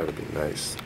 That'd be nice.